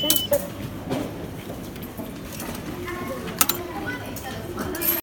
Tschüss.